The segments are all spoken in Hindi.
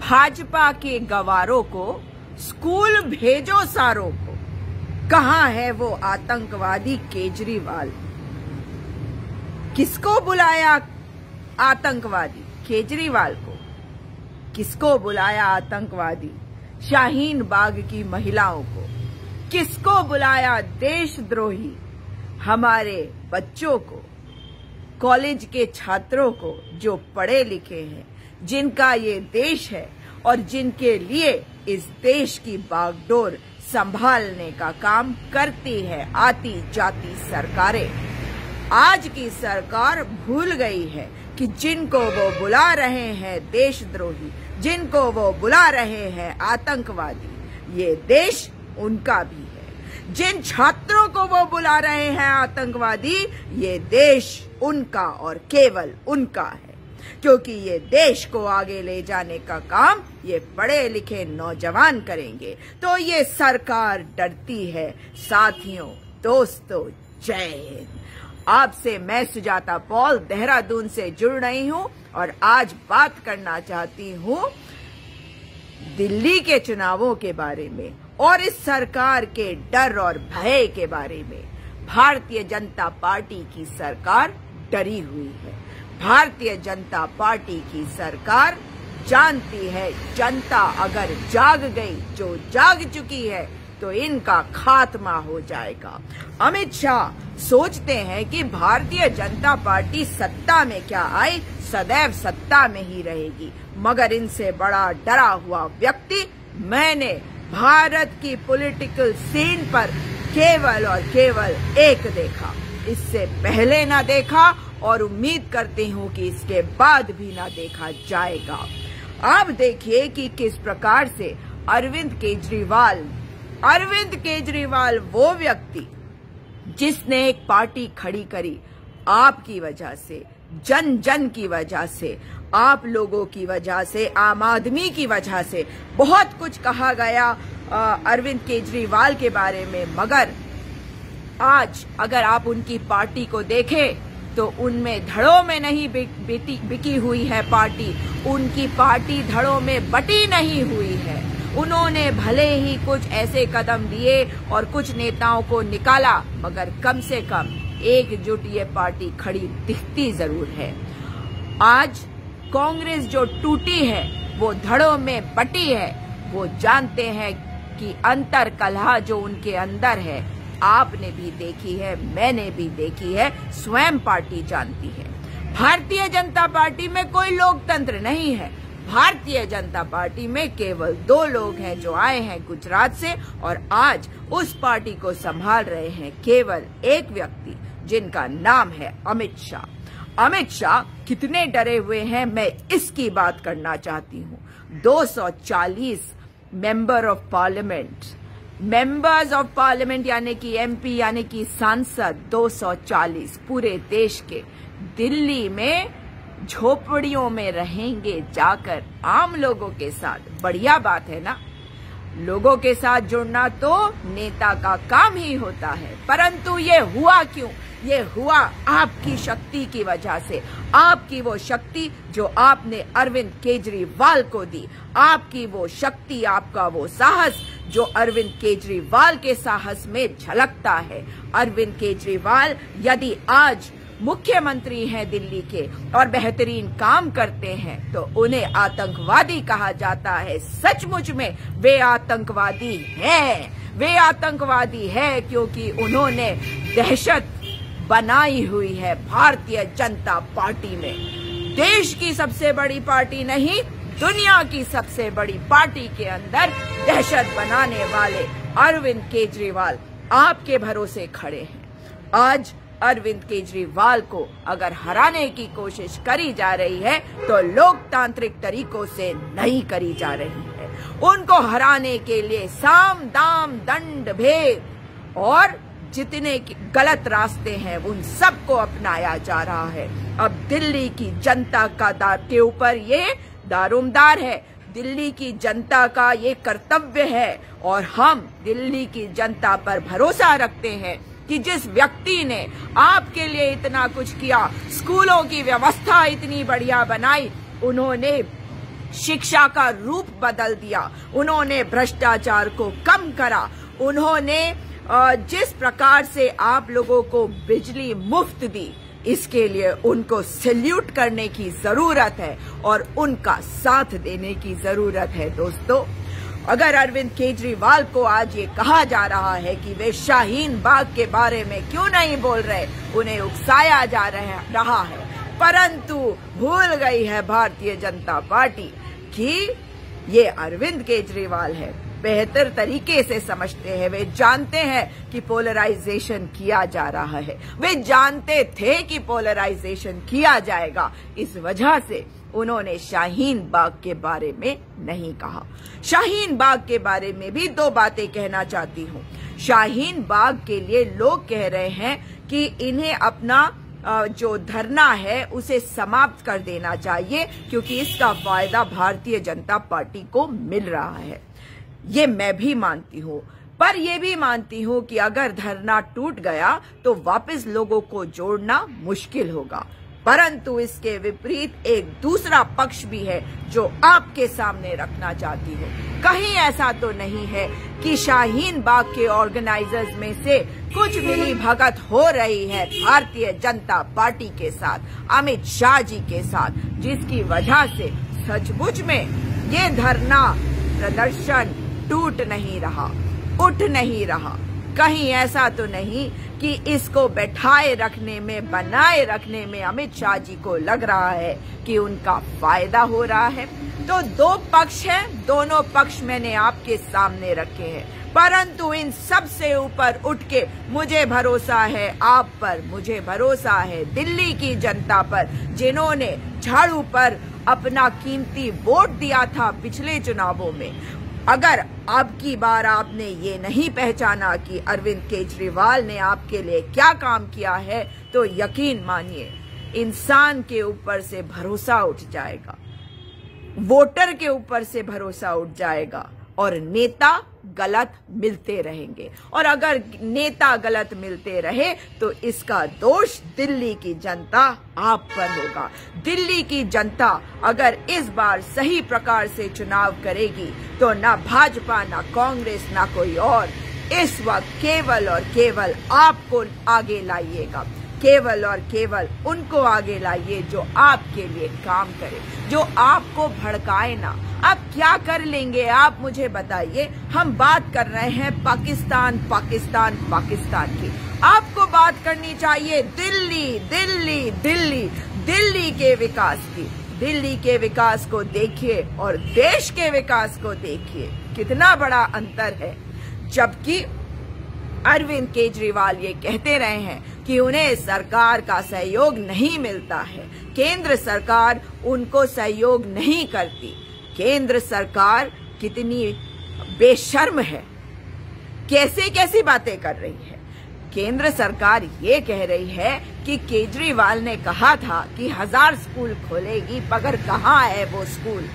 भाजपा के गवारों को, स्कूल भेजो सारों को। कहाँ है वो आतंकवादी केजरीवाल? किसको बुलाया आतंकवादी केजरीवाल को? किसको बुलाया आतंकवादी शाहीन बाग की महिलाओं को? किसको बुलाया देशद्रोही हमारे बच्चों को? कॉलेज के छात्रों को जो पढ़े लिखे हैं जिनका ये देश है और जिनके लिए इस देश की बागडोर संभालने का काम करती है आती जाती सरकारें। आज की सरकार भूल गई है कि जिनको वो बुला रहे हैं देशद्रोही, जिनको वो बुला रहे हैं आतंकवादी, ये देश उनका भी है। जिन छात्रों को वो बुला रहे हैं आतंकवादी, ये देश उनका और केवल उनका है। क्योंकि ये देश को आगे ले जाने का काम ये पढ़े लिखे नौजवान करेंगे। तो ये सरकार डरती है। साथियों, दोस्तों, जय हिंद। आपसे मैं सुजाता पॉल देहरादून से जुड़ रही हूँ और आज बात करना चाहती हूँ दिल्ली के चुनावों के बारे में और इस सरकार के डर और भय के बारे में। भारतीय जनता पार्टी की सरकार डरी हुई है। भारतीय जनता पार्टी की सरकार जानती है, जनता अगर जाग गई, जो जाग चुकी है तो इनका खात्मा हो जाएगा। अमित शाह सोचते हैं कि भारतीय जनता पार्टी सत्ता में क्या आई? सदैव सत्ता में ही रहेगी। मगर इनसे बड़ा डरा हुआ व्यक्ति मैंने भारत की पॉलिटिकल सीन पर केवल और केवल एक देखा। इससे पहले ना देखा और उम्मीद करते हूँ कि इसके बाद भी ना देखा जाएगा। अब देखिए कि किस प्रकार से अरविंद केजरीवाल अरविंद केजरीवाल वो व्यक्ति जिसने एक पार्टी खड़ी करी आपकी वजह से जन जन की वजह से, आप लोगों की वजह से, आम आदमी की वजह से। बहुत कुछ कहा गया अरविंद केजरीवाल के बारे में, मगर आज अगर आप उनकी पार्टी को देखें तो उनमें धड़ों में नहीं बिकी, हुई है पार्टी। उनकी पार्टी धड़ों में बटी नहीं हुई है। उन्होंने भले ही कुछ ऐसे कदम लिए और कुछ नेताओं को निकाला मगर कम से कम एकजुट ये पार्टी खड़ी दिखती ज़रूर है। आज कांग्रेस जो टूटी है वो धड़ों में बटी है। वो जानते हैं कि अंतर कलह जो उनके अंदर है आपने भी देखी है, मैंने भी देखी है, स्वयं पार्टी जानती है। भारतीय जनता पार्टी में कोई लोकतंत्र नहीं है। भारतीय जनता पार्टी में केवल दो लोग हैं जो आए हैं गुजरात से और आज उस पार्टी को संभाल रहे हैं केवल एक व्यक्ति, जिनका नाम है अमित शाह। अमित शाह कितने डरे हुए हैं, मैं इसकी बात करना चाहती हूँ। 240 member of parliament members of parliament यानी कि एमपी यानी कि सांसद 240 पूरे देश के दिल्ली में झोपड़ियों में रहेंगे जाकर आम लोगों के साथ। बढ़िया बात है ना? लोगों के साथ जुड़ना तो नेता का काम ही होता है। परंतु ये हुआ क्यों? ये हुआ आपकी शक्ति की वजह से। आपकी वो शक्ति जो आपने अरविंद केजरीवाल को दी। आपकी वो शक्ति, आपका वो साहस जो अरविंद केजरीवाल के साहस में झलकता है। अरविंद केजरीवाल यदि आज मुख्यमंत्री हैं दिल्ली के और बेहतरीन काम करते हैं तो उन्हें आतंकवादी कहा जाता है। सचमुच में वे आतंकवादी हैं। वे आतंकवादी है क्योंकि उन्होंने दहशत बनाई हुई है भारतीय जनता पार्टी में। देश की सबसे बड़ी पार्टी नहीं दुनिया की सबसे बड़ी पार्टी के अंदर दहशत बनाने वाले अरविंद केजरीवाल आपके भरोसे खड़े हैं। आज अरविंद केजरीवाल को अगर हराने की कोशिश करी जा रही है तो लोकतांत्रिक तरीकों से नहीं करी जा रही है। उनको हराने के लिए साम दाम दंड भेद और जितने गलत रास्ते हैं, उन सबको अपनाया जा रहा है। अब दिल्ली की जनता का के ऊपर ये दारोमदार है। दिल्ली की जनता का ये कर्तव्य है और हम दिल्ली की जनता पर भरोसा रखते हैं कि जिस व्यक्ति ने आपके लिए इतना कुछ किया, स्कूलों की व्यवस्था इतनी बढ़िया बनाई, उन्होंने शिक्षा का रूप बदल दिया, उन्होंने भ्रष्टाचार को कम करा, उन्होंने जिस प्रकार से आप लोगों को बिजली मुफ़्त दी इसके लिए उनको सैल्यूट करने की ज़रूरत है और उनका साथ देने की ज़रूरत है, दोस्तों। अगर अरविंद केजरीवाल को आज ये कहा जा रहा है कि वे शाहीन बाग के बारे में क्यों नहीं बोल रहे, उन्हें उकसाया जा रहा है। परंतु भूल गई है भारतीय जनता पार्टी कि ये अरविंद केजरीवाल है। बेहतर तरीके से समझते हैं। वे जानते हैं कि पोलराइजेशन किया जा रहा है। वे जानते थे कि पोलराइजेशन किया जाएगा। इस वजह से उन्होंने शाहीन बाग के बारे में नहीं कहा। शाहीन बाग के बारे में भी दो बातें कहना चाहती हूँ। शाहीन बाग के लिए लोग कह रहे हैं कि इन्हें अपना जो धरना है, उसे समाप्त कर देना चाहिए, क्योंकि इसका फ़ायदा भारतीय जनता पार्टी को मिल रहा है। ये मैं भी मानती हूँ। पर यह भी मानती हूँ कि अगर धरना टूट गया तो वापस लोगों को जोड़ना मुश्किल होगा। परंतु इसके विपरीत एक दूसरा पक्ष भी है जो आपके सामने रखना चाहती हूँ। कहीं ऐसा तो नहीं है कि शाहीन बाग के ऑर्गेनाइजर्स में से कुछ मिली भगत हो रही है भारतीय जनता पार्टी के साथ, अमित शाह जी के साथ, जिसकी वजह से सचमुच में ये धरना प्रदर्शन टूट नहीं रहा, उठ नहीं रहा। कहीं ऐसा तो नहीं कि इसको बैठाए रखने में, बनाए रखने में अमित शाह जी को लग रहा है कि उनका फ़ायदा हो रहा है। तो दो पक्ष हैं, दोनों पक्ष मैंने आपके सामने रखे हैं। परंतु इन सबसे ऊपर उठ के मुझे भरोसा है, आप पर मुझे भरोसा है, दिल्ली की जनता पर, जिन्होंने झाड़ू पर अपना कीमती वोट दिया था पिछले चुनावों में। अगर अब की बार आपने ये नहीं पहचाना कि अरविंद केजरीवाल ने आपके लिए क्या काम किया है तो यकीन मानिए, इंसान के ऊपर से भरोसा उठ जाएगा। वोटर के ऊपर से भरोसा उठ जाएगा। और नेता गलत मिलते रहेंगे। और अगर नेता गलत मिलते रहे तो इसका दोष दिल्ली की जनता आप पर होगा। दिल्ली की जनता अगर इस बार सही प्रकार से चुनाव करेगी तो ना भाजपा, ना कांग्रेस, ना कोई और। इस वक्त केवल और केवल आपको आगे लाइएगा। केवल और केवल उनको आगे लाइए जो आपके लिए काम करे, जो आपको भड़काए ना। आप क्या कर लेंगे आप मुझे बताइए? हम बात कर रहे हैं पाकिस्तान पाकिस्तान पाकिस्तान की। आपको बात करनी चाहिए दिल्ली दिल्ली दिल्ली दिल्ली के विकास की। दिल्ली के विकास को देखिए और देश के विकास को देखिए। कितना बड़ा अंतर है। जबकि अरविंद केजरीवाल ये कहते रहे हैं कि उन्हें सरकार का सहयोग नहीं मिलता है। केंद्र सरकार उनको सहयोग नहीं करती। केंद्र सरकार कितनी बेशर्म है। कैसे, कैसी बातें कर रही है? केंद्र सरकार ये कह रही है कि केजरीवाल ने कहा था कि हज़ार स्कूल खोलेगी, मगर कहाँ है वो स्कूल?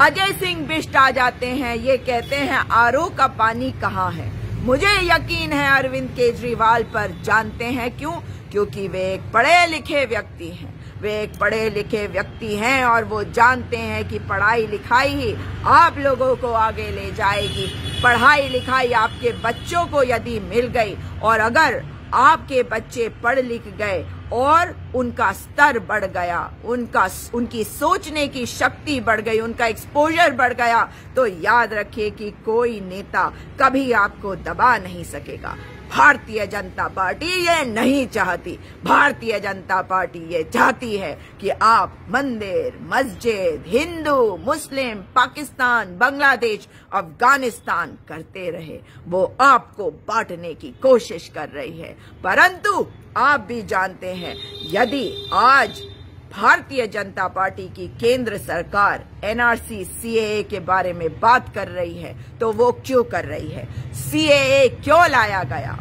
अजय सिंह बिष्ट आ जाते हैं, ये कहते हैं, आरओ का पानी कहाँ है? मुझे यकीन है, अरविंद केजरीवाल पर जानते हैं क्यों? क्योंकि वे एक पढ़े लिखे व्यक्ति हैं। वे एक पढ़े लिखे व्यक्ति हैं और वो जानते हैं कि पढ़ाई लिखाई ही आप लोगों को आगे ले जाएगी। पढ़ाई लिखाई आपके बच्चों को यदि मिल गई और अगर आपके बच्चे पढ़ लिख गए और उनका स्तर बढ़ गया, उनका उनकी सोचने की शक्ति बढ़ गई, उनका एक्सपोजर बढ़ गया तो याद रखिए कि कोई नेता कभी आपको दबा नहीं सकेगा। भारतीय जनता पार्टी ये नहीं चाहती। भारतीय जनता पार्टी ये चाहती है कि आप मंदिर, मस्जिद, हिंदू, मुस्लिम, पाकिस्तान, बांग्लादेश, अफ़गानिस्तान करते रहे। वो आपको बांटने की कोशिश कर रही है। परंतु आप भी जानते हैं, यदि आज भारतीय जनता पार्टी की केंद्र सरकार एनआरसी, सीएए के बारे में बात कर रही है तो वो क्यों कर रही है? सीएए क्यों लाया गया?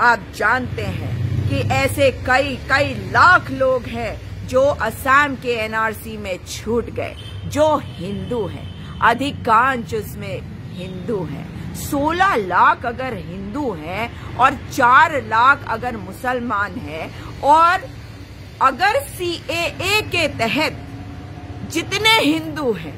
आप जानते हैं कि ऐसे कई कई लाख लोग हैं जो असम के एनआरसी में छूट गए, जो हिंदू हैं। अधिकांश उसमें हिंदू हैं। 16 लाख अगर हिंदू हैं और 4 लाख अगर मुसलमान हैं और अगर सीएए के तहत जितने हिंदू हैं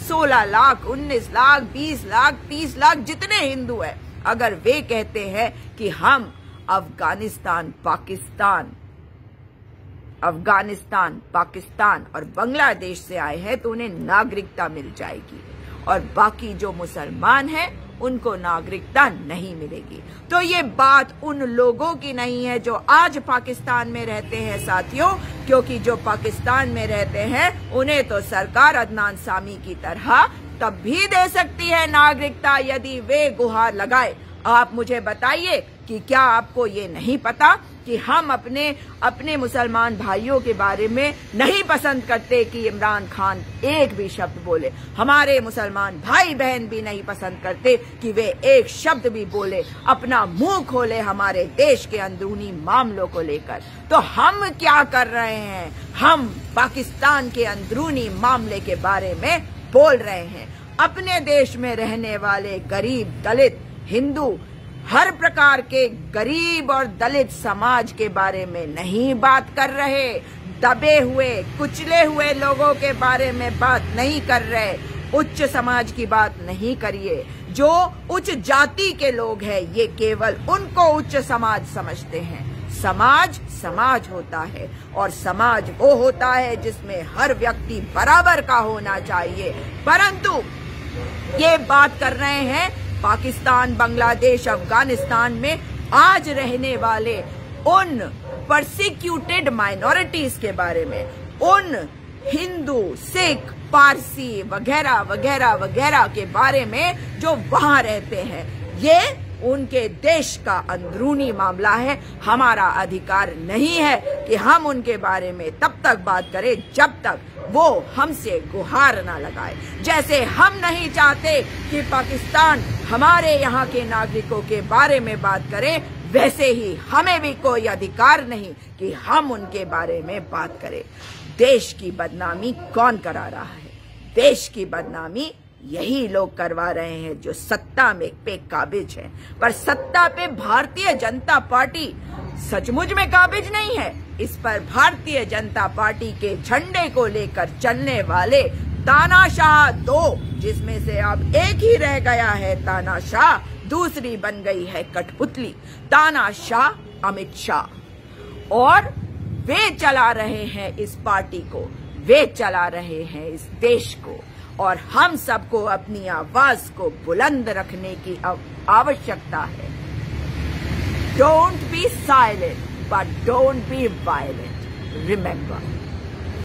16 लाख 19 लाख 20 लाख 30 लाख जितने हिंदू हैं, अगर वे कहते हैं कि हम अफ़गानिस्तान, पाकिस्तान अफ़गानिस्तान, पाकिस्तान और बांग्लादेश से आए हैं तो उन्हें नागरिकता मिल जाएगी। और बाकी जो मुसलमान हैं उनको नागरिकता नहीं मिलेगी। तो ये बात उन लोगों की नहीं है जो आज पाकिस्तान में रहते हैं, साथियों, क्योंकि जो पाकिस्तान में रहते हैं, उन्हें तो सरकार अदनान सामी की तरह तब भी दे सकती है नागरिकता यदि वे गुहार लगाए। आप मुझे बताइए कि क्या आपको ये नहीं पता कि हम अपने अपने मुसलमान भाइयों के बारे में नहीं पसंद करते कि इमरान खान एक भी शब्द बोले। हमारे मुसलमान भाई बहन भी नहीं पसंद करते कि वे एक शब्द भी बोले। अपना मुँह खोले हमारे देश के अंदरूनी मामलों को लेकर। तो हम क्या कर रहे हैं? हम पाकिस्तान के अंदरूनी मामले के बारे में बोल रहे हैं। अपने देश में रहने वाले गरीब, दलित हिंदू हर प्रकार के गरीब और दलित समाज के बारे में नहीं बात कर रहे, दबे हुए, कुचले हुए लोगों के बारे में बात नहीं कर रहे, उच्च समाज की बात नहीं करिए। जो उच्च जाति के लोग हैं, ये केवल उनको उच्च समाज समझते हैं। समाज समाज होता है और समाज वो होता है जिसमें हर व्यक्ति बराबर का होना चाहिए। परंतु ये बात कर रहे हैं पाकिस्तान, बांग्लादेश, अफ़गानिस्तान में आज रहने वाले उन परसिक्यूटेड माइनॉरिटीज के बारे में, उन हिंदू, सिख, पारसी वगैरह वगैरह वगैरह के बारे में जो वहाँ रहते हैं, ये उनके देश का अंदरूनी मामला है। हमारा अधिकार नहीं है कि हम उनके बारे में तब तक बात करें जब तक वो हमसे गुहार ना लगाए। जैसे हम नहीं चाहते कि पाकिस्तान हमारे यहाँ के नागरिकों के बारे में बात करे, वैसे ही हमें भी कोई अधिकार नहीं कि हम उनके बारे में बात करें। देश की बदनामी कौन करा रहा है? देश की बदनामी यही लोग करवा रहे हैं जो सत्ता में पे काबिज है। पर सत्ता पे भारतीय जनता पार्टी सचमुच में काबिज नहीं है। इस पर भारतीय जनता पार्टी के झंडे को लेकर चलने वाले तानाशाह दो, जिसमें से अब एक ही रह गया है तानाशाह, दूसरी बन गई है कठपुतली। तानाशाह अमित शाह। और वे चला रहे हैं इस पार्टी को, वे चला रहे हैं इस देश को, और हम सबको अपनी आवाज़ को बुलंद रखने की आवश्यकता है। Don't be silent but don't be violent remember